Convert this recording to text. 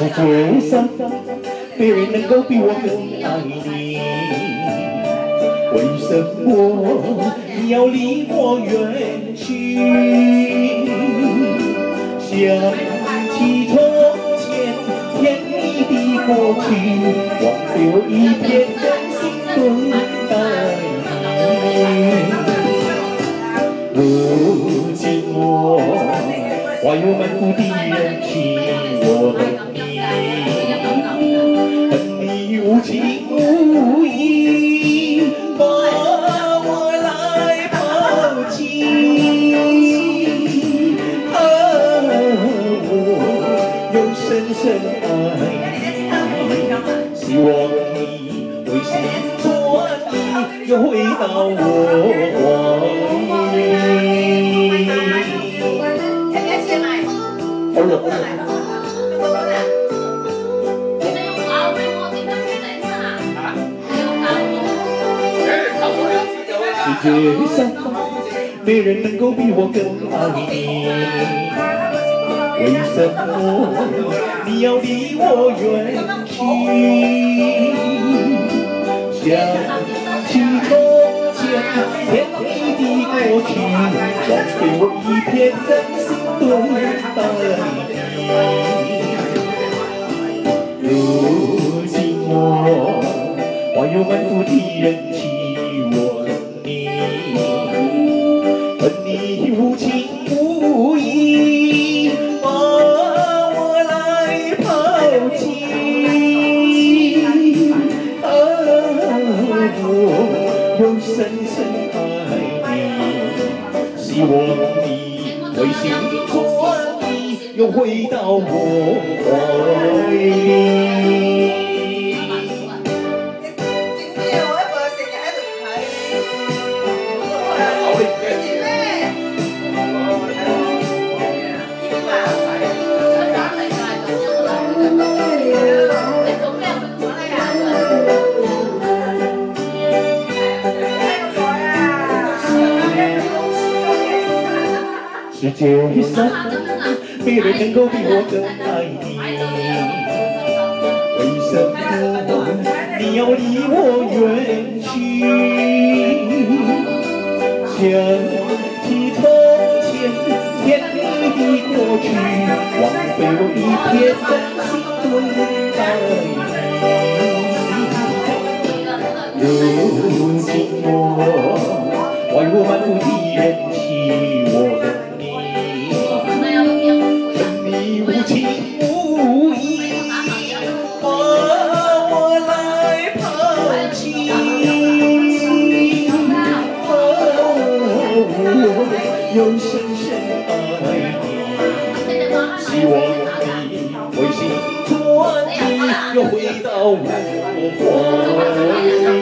世界上没人能够比我更爱你，为什么你要离我远去？想起从前甜蜜的过去，忘掉一片真心等待你。如今我怀有满腹的人情，我你，恨你无情无义，把我来抛弃。啊，我又深深爱你，希望你会心转意，又回到我怀世界上没人能够比我更爱你，为什么你要离我远去？想起从前甜蜜的过去，忘给我一片真心对待你。如今我怀有满腹的人情，我又深深爱你，希望你会心转意，又回到我怀里。世界上没人能够比我更爱你，为什么你要离我远去？想起从前甜蜜的过去，枉费我一片真心对待你。如今我怀我满腹的人气，我又深深爱你，希望你会心转意，又回到我怀里。